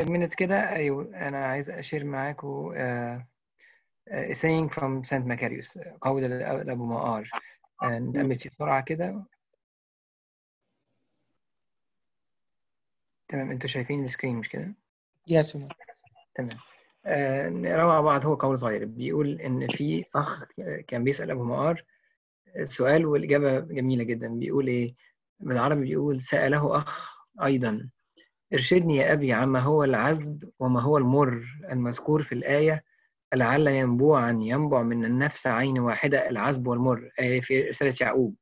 minutes كده. أيوة أنا عايز أشير معاكم uh, a saying from Saint Macarius قول لأبو مقار. نتأمل فيه بسرعة كده. تمام أنتوا شايفين السكرين مش كده؟ Yes, Umar. تمام. آه، نقرا مع بعض هو قول صغير. بيقول إن في أخ كان بيسأل أبو مقار سؤال والإجابة جميلة جدا. بيقول إيه؟ بالعربي بيقول سأله أخ أيضا. ارشدني يا أبي عما هو العذب وما هو المر المذكور في الآية لعل ينبوعا ينبع من النفس عين واحدة العذب والمر. آه، في رسالة يعقوب.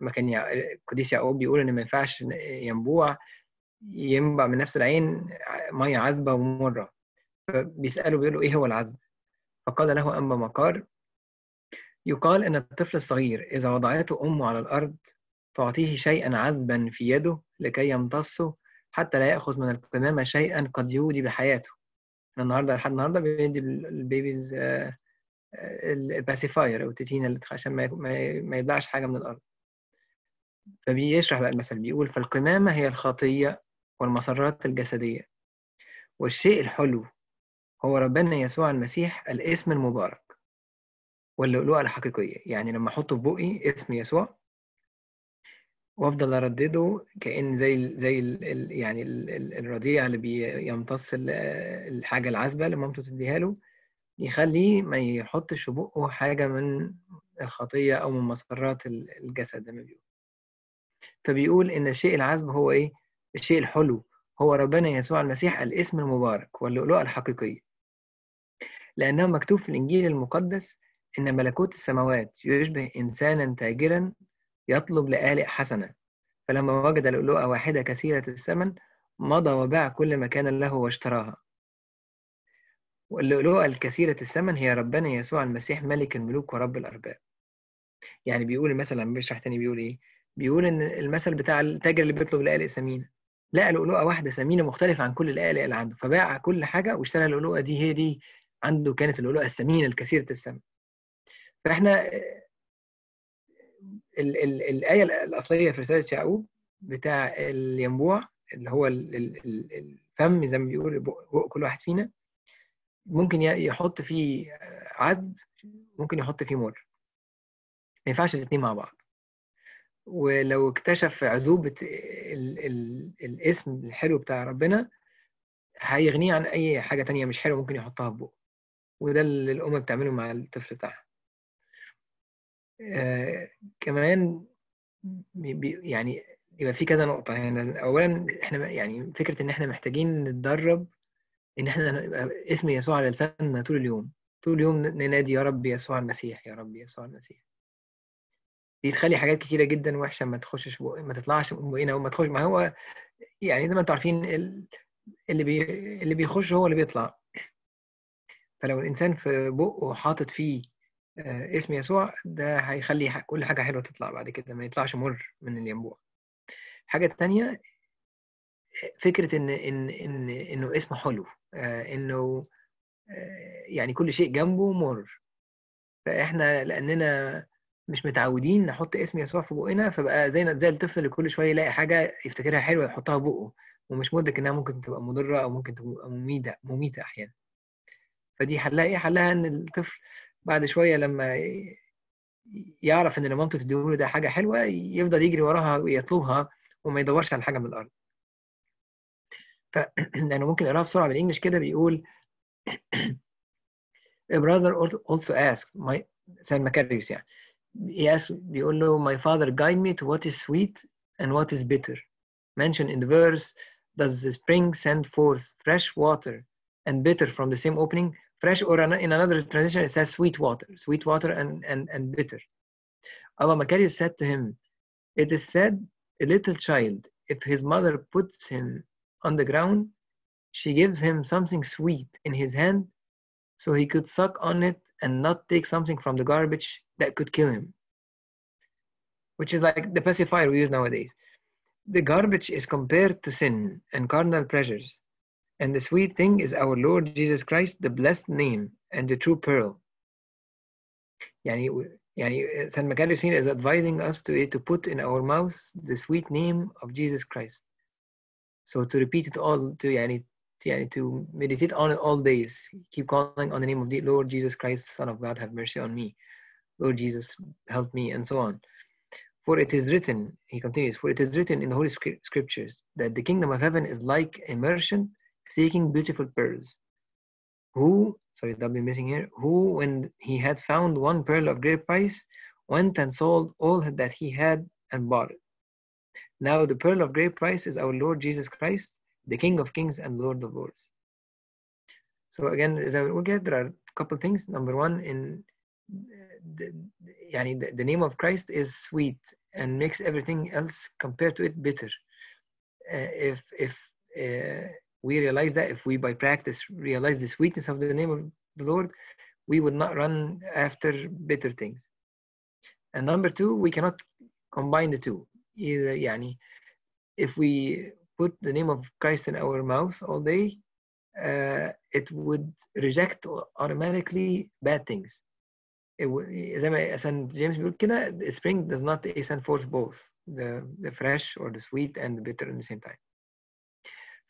لما كان القديس يعقوب بيقول إن ما ينفعش ينبوع ينبع من نفس العين مية عذبة ومرة. فبيسأله بيقول له إيه هو العذب؟ فقال له أنبا مقار يقال أن الطفل الصغير إذا وضعته أمه على الأرض تعطيه شيئا عذبا في يده لكي يمتصه حتى لا يأخذ من القمامة شيئا قد يودي بحياته. إحنا النهارده لحد النهارده بندي ال babies آه، آه، ال pacifier أو التتينة اللي تخ- عشان ما يبلعش حاجة من الأرض. فبيشرح بقى المثل بيقول فالقمامة هي الخطية والمسرات الجسدية والشيء الحلو هو ربنا يسوع المسيح الاسم المبارك واللؤلؤة الحقيقية يعني لما أحطه في بقي اسم يسوع وأفضل أردده كأن زي ال زي ال ال يعني ال ال الرضيع اللي بيمتص ال- الحاجة العذبة اللي مامته تديها له يخليه ما يحطش في بقه حاجة من الخطية أو من مسرات ال- الجسد زي ما بيقول. فبيقول إن الشيء العذب هو إيه؟ الشيء الحلو. هو ربنا يسوع المسيح الاسم المبارك واللؤلؤة الحقيقية. لأنه مكتوب في الإنجيل المقدس إن ملكوت السماوات يشبه إنسانا تاجرا يطلب لآلئ حسنة. فلما وجد لؤلؤة واحدة كثيرة الثمن مضى وباع كل ما كان له واشتراها. واللؤلؤة الكثيرة الثمن هي ربنا يسوع المسيح ملك الملوك ورب الأرباب. يعني بيقول مثلا بيشرح تاني بيقول إيه؟ بيقول إن المثل بتاع التاجر اللي بيطلب لآلئ ثمينة لقى لؤلؤة واحدة ثمينة مختلفة عن كل الآلئ اللي عنده فباع كل حاجة واشترى اللؤلؤة دي هي دي عنده كانت اللؤلؤة الثمينة الكثيرة الثمن فإحنا ال ال الآية الأصلية في رسالة يعقوب بتاع الينبوع اللي هو ال ال ال الفم زي ما بيقول بق كل واحد فينا ممكن يحط فيه عذب ممكن يحط فيه مر. ما ينفعش الاتنين مع بعض. ولو اكتشف عذوبة ال ال الاسم الحلو بتاع ربنا هيغنيه عن أي حاجة تانية مش حلوة ممكن يحطها في بقه. وده اللي الأم بتعمله مع الطفل بتاعها. آه كمان يعني يبقى في كذا نقطة. يعني أولا إحنا يعني فكرة إن إحنا محتاجين نتدرب إن إحنا نبقى اسم يسوع على لساننا طول اليوم. طول اليوم ننادي يا رب يسوع المسيح يا رب يسوع المسيح. دي تخلي حاجات كتيرة جدا وحشة. ما تخشش بق... ما تطلعش من بقنا وما تخش. ما هو يعني زي ما أنتوا عارفين ال- اللي بي... اللي بيخش هو اللي بيطلع. فلو الإنسان في بقه حاطط فيه اسم يسوع ده هيخلي كل حاجة حلوة تطلع بعد كده ما يطلعش مر من الينبوع. حاجة تانية فكرة إن إن إن إنه اسمه حلو آه، إنه آه، يعني كل شيء جنبه مر. فإحنا لأننا مش متعودين نحط اسم يسوع في بقنا فبقى زي زي الطفل اللي كل شوية يلاقي حاجة يفتكرها حلوة يحطها في بقه ومش مدرك إنها ممكن تبقى مضرة أو ممكن تبقى مميتة مميتة أحيانا. فدي حلها إيه؟ حلها إن الطفل بعد شوية لما يعرف إن اللي مامته تديهوله ده حاجة حلوة يفضل يجري وراها ويطلبها وما يدورش على حاجة من الأرض ف يعني ممكن اقراها بسرعة بالانجلش كده بيقول A brother also asked my San Macarius يعني he asked بيقول له my father guide me to what is sweet and what is bitter mentioned in the verse does the spring send forth fresh water and bitter from the same opening fresh or in another translation it says sweet water sweet water and and, and bitter Abba Macarius said to him it is said a little child if his mother puts him on the ground she gives him something sweet in his hand so he could suck on it and not take something from the garbage that could kill him. Which is like the pacifier we use nowadays. The garbage is compared to sin and carnal pleasures, and the sweet thing is our Lord Jesus Christ, the blessed name and the true pearl. Yani, yani San Macarius here is advising us to, to put in our mouths the sweet name of Jesus Christ. So to repeat it all, to yani, يعني to meditate on it all days keep calling on the name of the Lord Jesus Christ Son of God have mercy on me Lord Jesus help me and so on for it is written he continues for it is written in the holy scriptures that the kingdom of heaven is like a merchant seeking beautiful pearls who sorry W missing here who when he had found one pearl of great price went and sold all that he had and bought it now the pearl of great price is our Lord Jesus Christ the King of Kings and Lord of Lords. So again, as I will get, there are a couple things. Number one, in the, the, the name of Christ is sweet and makes everything else compared to it bitter. Uh, if if uh, we realize that, if we by practice realize the sweetness of the name of the Lord, we would not run after bitter things. And number two, we cannot combine the two. Either, yani, if we put the name of Christ in our mouth all day, uh, it would reject automatically bad things. زي ما سان جيمس بيقول كده spring does not send forth both the, the fresh or the sweet and the bitter at the same time.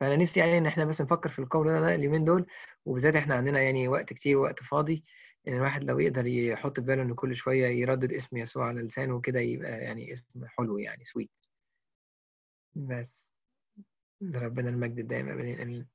فأنا نفسي يعني إن إحنا بس نفكر في القول ده اليومين دول وبالذات إحنا عندنا يعني وقت كتير وقت فاضي إن الواحد لو يقدر يحط في باله إن كل شوية يردد اسم يسوع على لسانه كده يبقى يعني اسم حلو يعني سويت بس. لربنا المجد الدائم. ابدا آمين.